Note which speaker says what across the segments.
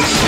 Speaker 1: Thank you.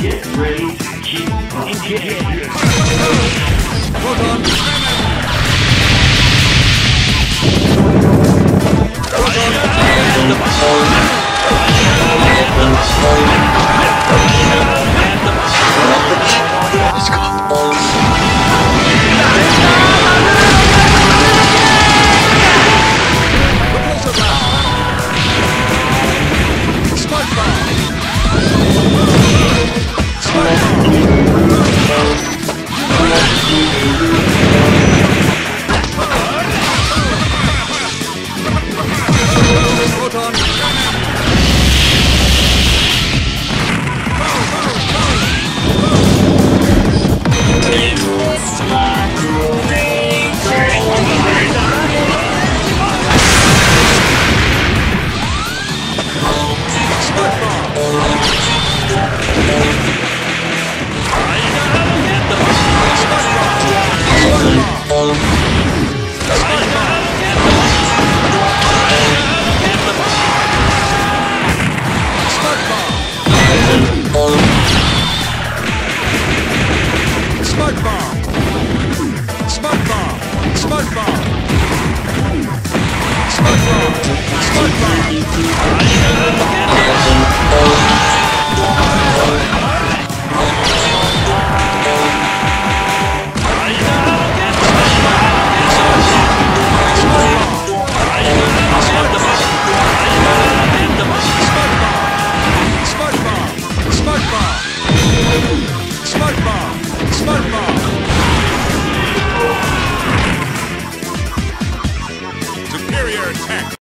Speaker 1: Get ready to keep on getting. Hold on Sludge bomb! Sludge bomb! Sludge bomb!